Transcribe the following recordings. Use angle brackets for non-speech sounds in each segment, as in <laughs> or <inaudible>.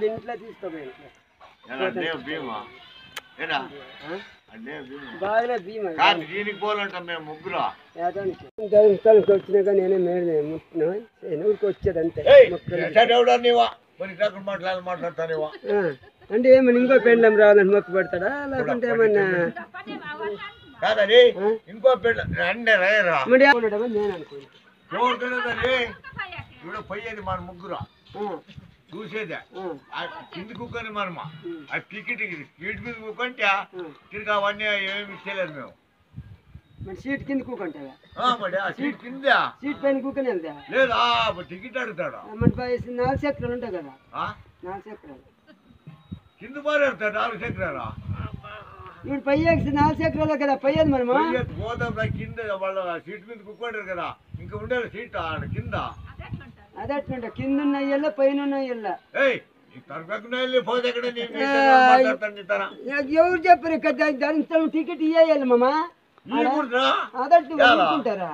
దీంట్లో తీసుకోపోయి దేవస్థానికి వచ్చినాక నేనే మేడ ముట్టినా? ఊరికి వచ్చేది అంతే. అంటే ఏమన్నా ఇంకో పెండం రావాలని మొక్క పెడతాడా? లేకుంటే ఏమన్నా కాదని ఇంకో పెళ్ళ రండి రేరా అనుకుంటా చూడుతున్నదని ఇప్పుడు పోయేది మన ముగ్గురు. చూసేదే? కింది కుక్కని మనమా? ఆ. టికెట్ స్పీడ్ మీద కుక్కంటే. తిరిగి అవన్నీ ఏమి ఇచ్చేలేదు మేము. సీట్ కింద కూకుంటావా సీట్ కింద? సీట్ పైన కూకొని వెళ్తా లేదా? టికెట్ అడుగుతాడు? నాలుగు చక్రాలు ఉంటాయి కదా. ఆ? నాలుగు చక్రాలు. కింద మారేస్తాడు నాలుగు చక్రాలు? ఇప్పుడు పై ఎక్కి నాలుగు చక్రాలే కదా పయ్యేది మనము పోతాం రా కింద వాళ్ళ సీట్ మీద కుక్కుంటారు కదా ఇంకా ఉండేది సీట్ ఆడ కింద అదే అట్లా కింద ఉన్న ఇయ్యాల పైన ఉన్న ఇయ్యాల ఏయ్ ఈ తరగకుండా వెళ్ళి పోతే ఎక్కడ నేను మాట్లాడతాను నీ తన ఎవరు చెప్పారు ఇక్కడ దానికి టికెట్ ఇయ్యాలి మామ ఈ కూడా అదట్టు ఎలా? అనుకుంటారా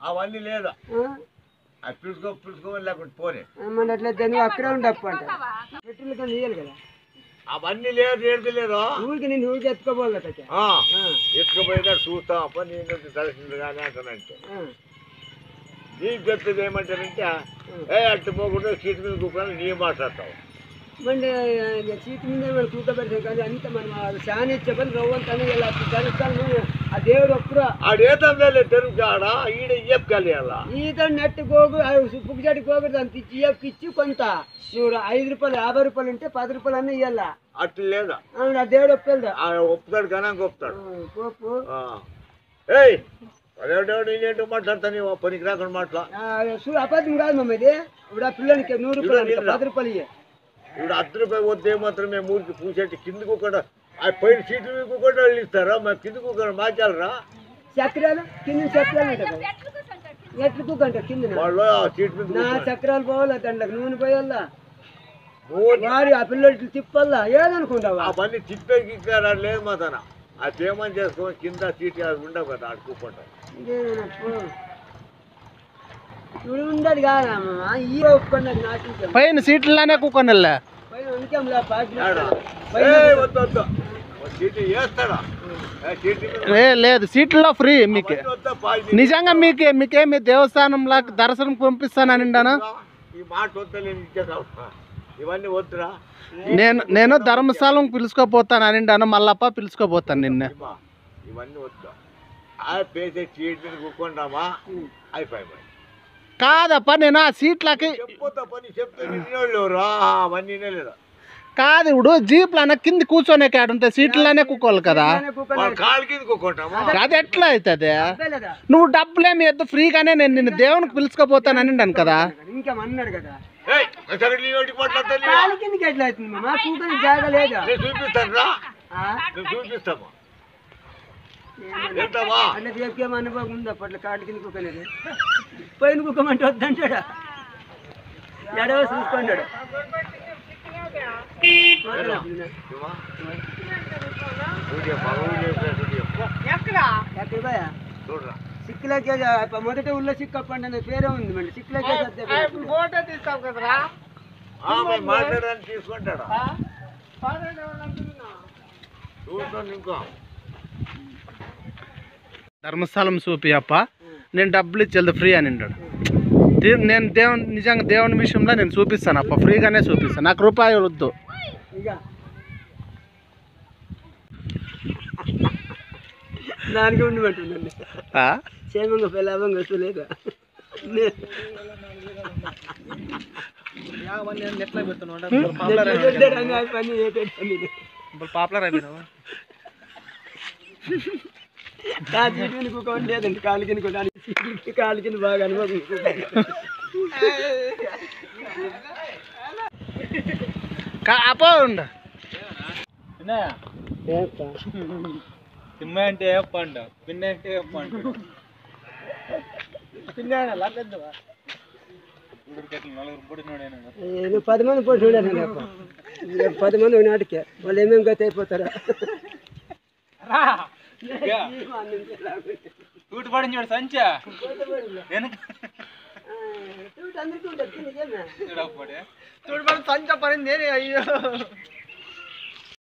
అవన్నీ లేదా అది పిలుచుకో పిలుచుకోమని లేకుండా పోరే మన అట్లా దాన్ని అక్కడే ఉండప్పు అంట పెట్రోల్ కానీ ఇయ్యాలి కదా అవన్నీ లేదు ఏది లేదు ఊరికి నేను ఊరికి ఆ, ఎత్తుకుపోయినా చూస్తాం. అప్ప నేను తెలిసింది కానీ అంటానంటే నీకు చెప్తుంది ఏమంటారంటే ఏ అట్టు పోకుండా సీట్ మీద కూర్చొని నీ మాట్లాడతావు. మండి సీట్ మీద మనం కూర్చోబెడతాం కానీ అంత మనం చాలా చెప్పని రవ్వంతానే ఇలా ధరిస్తాను ఆ దేవుడు ఒక్కరు ఆడేతం లేదు తెరుగు ఆడ ఈడ ఇయ్యప్పాలి అలా. ఈత నెట్ గోగు సుప్పుకు చెట్టు గోగు ఇచ్చి ఇయ్యకి ఇచ్చి కొంత. నువ్వు ఐదు రూపాయలు యాభై రూపాయలు ఉంటే పది రూపాయలు అన్న ఇయ్యాల. అట్లా లేదా? ఆ దేవుడు ఒప్పేదా ఆ ఒప్పుతాడు కనుక ఒప్పుతాడు. పోపు ఆ. ఏయ్ అదేవిడేవాడు నేనేంటో మాట్లాడతాను పనికి రాకుండా మాట్లా. అబద్ధం కాదు మమ్మ ఇది. ఇప్పుడు ఆ పిల్లలకి నూరు రూపాయలు? పది రూపాయలు ఇయ్య. ఇప్పుడు అర్ధ రూపాయి వద్దే మాత్రం మేము ఊరికి పూసేటి కిందకు కూడా ఆ పైన సీటు మీకు కూడా వాళ్ళు ఇస్తారా? మా కిందకు కూడా మార్చాలరా చక్రాలు? కింద చక్రాలు ఉంటాయి ఎట్లు కూకంట కింద వాళ్ళు ఆ సీట్ మీద నా. చక్రాలు పోవాలా దాంట్లోకి నూనె పోయాలా? వారి ఆ పిల్లలు తిప్పల్లా? ఏదనుకుంటావా? ఆ పని తిప్పే గిక్కారా? లేదు మా తన ఆ పేమెంట్ చేసుకొని కింద సీట్ అది ఉండవు కదా ఆడు సీట్ మీద ఏ లేదు సీట్లలో ఫ్రీ మీకు. నిజంగా మీకే మీకేమి దేవస్థానంలో దర్శనం వద్దురా నేను నేను ధర్మస్థలం పిలుచుకోపోతాను అనిండాను మల్లప్ప పిలుచుకోపోతాను నిన్న. ఇవన్నీ వద్దు. ఆ పేసే మీద కూర్చుంటామా అయిపోయి. కాదప్ప నేను ఆ సీట్లకి కాదు ఇప్పుడు జీప్లన కింద కూర్చొనే కాడు ఉంటాయి సీట్లనే కూకోవాలి కదా. అది. ఎట్లా అవుతుంది? నువ్వు డబ్బులేమి ఎద్దు ఫ్రీగానే నేను నిన్ను దేవునికి పిలుచుకోపోతాను అనిండాను కదా. చూపిస్తాను. రా ఆ? నేను చూపిస్తామా ఏమన్నా? వెళ్తావా అట్లా చెప్పేం అనుభవం ఉంది? అప్పట్లో కింద కుక్కనేది పైన కుక్కమంటే వద్దంటాడా? ఎడవ చూడరా. సిక్కులకే మొదట ఊళ్ళో సిక్కప్పండి అనే పేరే ఉంది మళ్ళీ. సిక్కులకే ఫోటో తీస్తావు కదరా? మాట్లాడడానికి తీసుకుంటాడా? చూస్తాను ఇంకో. ధర్మస్థలం చూపి అప్ప. నేను డబ్బులు ఇచ్చి వెళ్తే ఫ్రీ అని అంటాడు నేను దేవుని నిజంగా దేవుని విషయంలో నేను చూపిస్తాను అప్ప. ఫ్రీగానే చూపిస్తాను. నాకు రూపాయలు వద్దు. ఇక దానికి? క్షేమంగా వస్తులేదు పని ఏటండి <laughs> ఇంకొకటి లేదండి కాలు కింద బాగా అనుభవం కా- అప్ప ఉండు. తిమ్మ అంటే ఏ పండు పిన్న అంటే పది మంది పోటీ పది మంది ఒక నాటికే వాళ్ళు ఏమేమి గత అయిపోతారా. తూటి పడిన చూడు సంచా వెనక తూట అందరికీ ఉండదు నిజమే చూడప్పటి చూడబడి సంచ పడింది అయ్యో